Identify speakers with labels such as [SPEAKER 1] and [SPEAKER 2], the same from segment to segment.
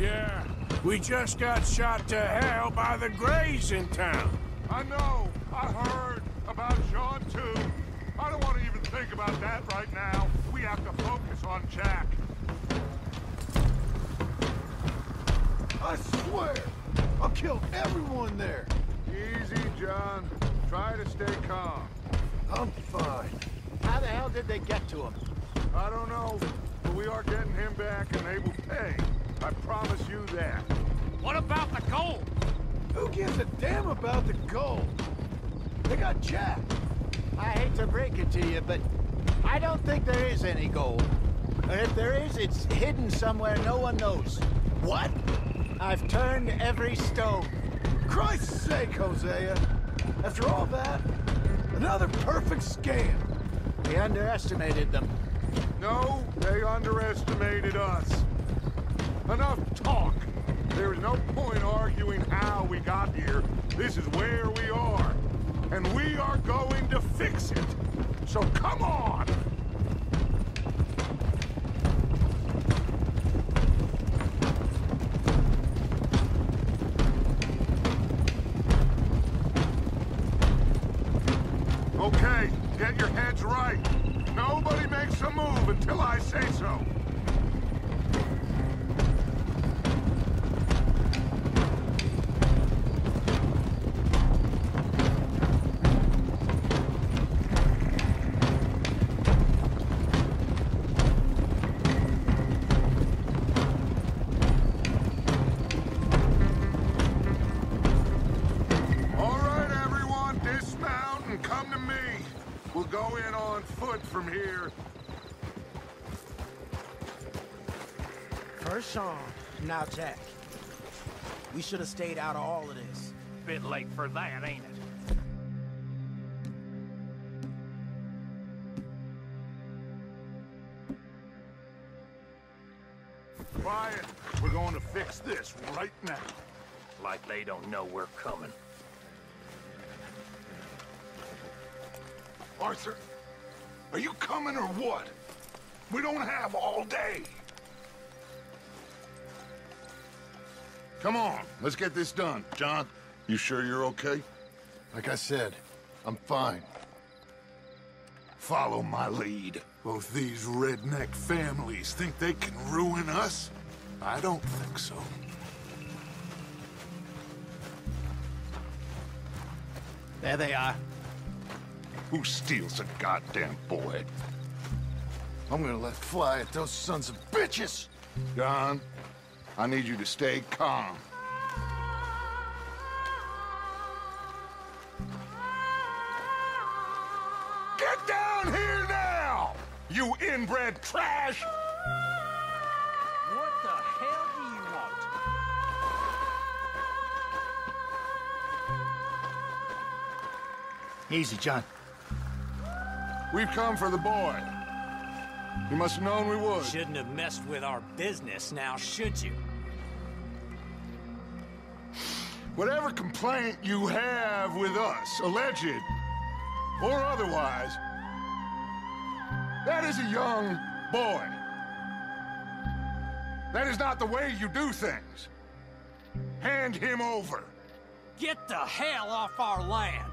[SPEAKER 1] Yeah, we just got shot to hell by the Greys in town.
[SPEAKER 2] I know. I heard about Sean, too. I don't want to even think about that right now. We have to focus on Jack.
[SPEAKER 3] I swear, I'll kill everyone there.
[SPEAKER 2] Easy, John. Try to stay calm.
[SPEAKER 3] I'm fine.
[SPEAKER 4] How the hell did they get to him?
[SPEAKER 2] I don't know, but we are getting him back and they will pay. I promise you that.
[SPEAKER 5] What about the gold?
[SPEAKER 3] Who gives a damn about the gold? They got Jack.
[SPEAKER 4] I hate to break it to you, but I don't think there is any gold. And if there is, it's hidden somewhere no one knows.
[SPEAKER 3] What?
[SPEAKER 4] I've turned every stone.
[SPEAKER 3] Christ's sake, Hosea. After all that, another perfect scam.
[SPEAKER 4] We underestimated them.
[SPEAKER 2] No, they underestimated us. Enough talk. There is no point arguing how we got here. This is where we are. And we are going to fix it. So come on! Okay, get your heads right. Nobody makes a move until I say so.
[SPEAKER 6] Sean, now Jack. We should have stayed out of all of this.
[SPEAKER 5] Bit late for that, ain't it?
[SPEAKER 2] Quiet. We're going to fix this right now.
[SPEAKER 5] Like they don't know we're coming.
[SPEAKER 2] Arthur, are you coming or what? We don't have all day. Come on, let's get this done. John, you sure you're okay?
[SPEAKER 3] Like I said, I'm fine.
[SPEAKER 2] Follow my lead. Both these redneck families think they can ruin us? I don't think so.
[SPEAKER 4] There they are.
[SPEAKER 2] Who steals a goddamn boy?
[SPEAKER 3] I'm gonna let fly at those sons of bitches!
[SPEAKER 2] John, I need you to stay calm. Get down here now! You inbred trash!
[SPEAKER 5] What the hell do you want?
[SPEAKER 4] Easy, John.
[SPEAKER 2] We've come for the boy. You must have known we would.
[SPEAKER 5] Shouldn't have messed with our business now, should you?
[SPEAKER 2] Whatever complaint you have with us, alleged or otherwise, that is a young boy. That is not the way you do things. Hand him over.
[SPEAKER 5] Get the hell off our land!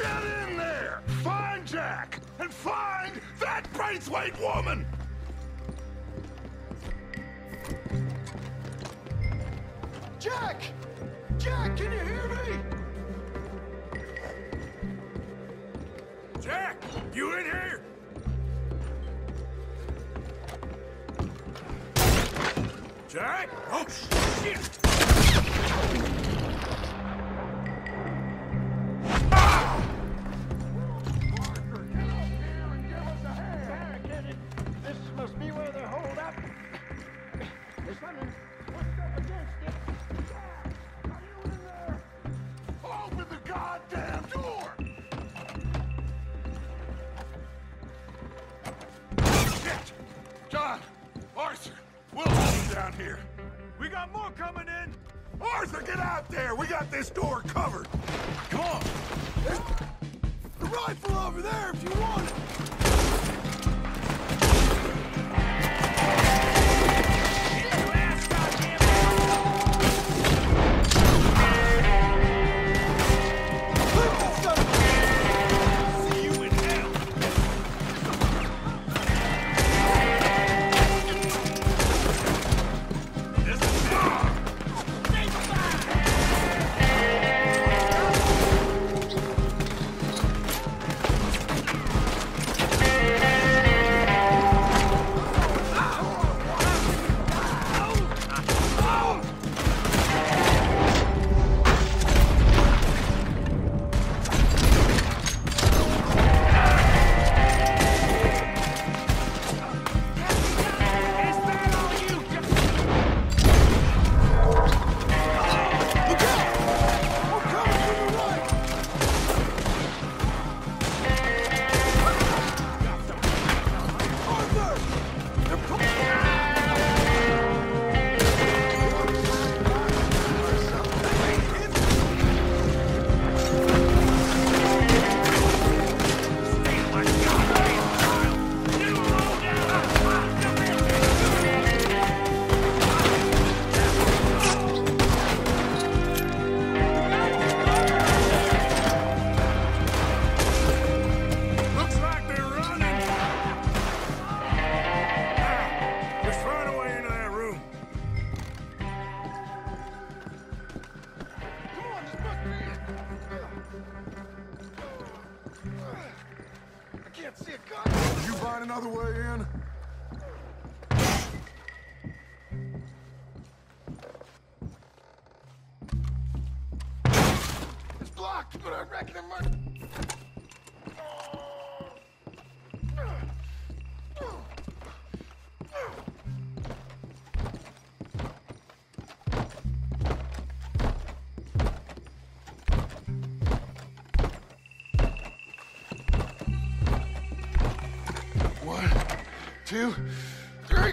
[SPEAKER 2] arrivals! Jack and find that Braithwaite woman!
[SPEAKER 5] Jack! Jack, can you hear me?
[SPEAKER 1] Jack, you in here? Jack? Oh, shit!
[SPEAKER 2] Arthur, get out there! We got this door covered! Come on!
[SPEAKER 5] The rifle over there if you want it. Blocked, but I reckon it might.
[SPEAKER 2] One, two, three.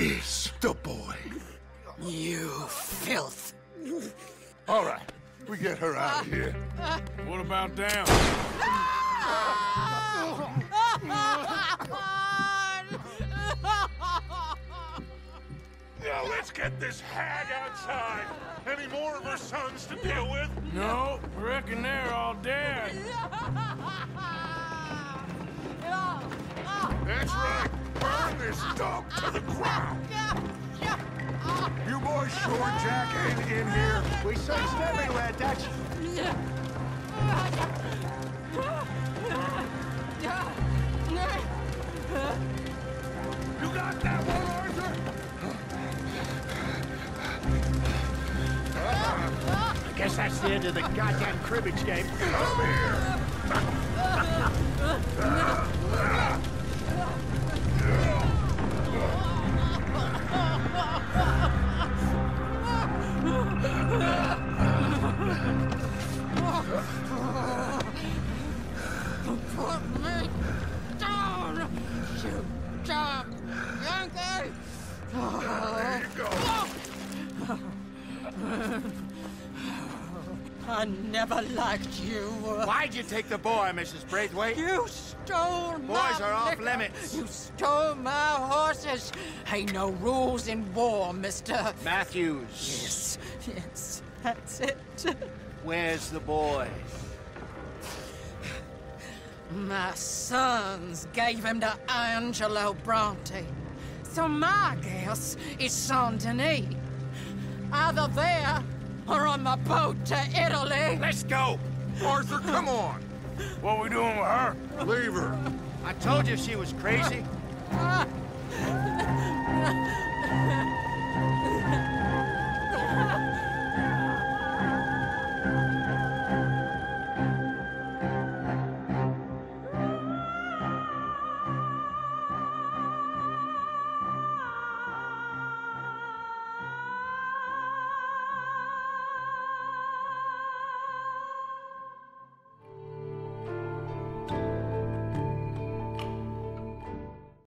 [SPEAKER 2] is the boy?
[SPEAKER 7] You filth.
[SPEAKER 2] All right, we get her out of here.
[SPEAKER 1] What about down?
[SPEAKER 2] Now let's get this hag outside. Any more of her sons to deal with?
[SPEAKER 1] No, reckon they're all dead.
[SPEAKER 2] That's right. Burn this dog to the ground. You boys sure Jack ain't in here?
[SPEAKER 4] We searched everywhere, Dutch.
[SPEAKER 2] You got that one, Arthur?
[SPEAKER 4] I guess that's the end of the goddamn cribbage game. Come here!
[SPEAKER 7] never liked you.
[SPEAKER 4] Why'd you take the boy, Mrs. Braithwaite?
[SPEAKER 7] You stole my
[SPEAKER 4] Boys are off
[SPEAKER 7] liquor.
[SPEAKER 4] limits.
[SPEAKER 7] You stole my horses. Ain't no rules in war, mister.
[SPEAKER 4] Matthews,
[SPEAKER 7] Yes, yes, that's it.
[SPEAKER 4] where's the boy?
[SPEAKER 7] My sons gave him to Angelo Bronte. So my guess is Saint Denis. Either there are on the boat to Italy.
[SPEAKER 4] Let's go.
[SPEAKER 2] Arthur, come on.
[SPEAKER 1] What are we doing with her?
[SPEAKER 2] Leave her.
[SPEAKER 4] I told you she was crazy.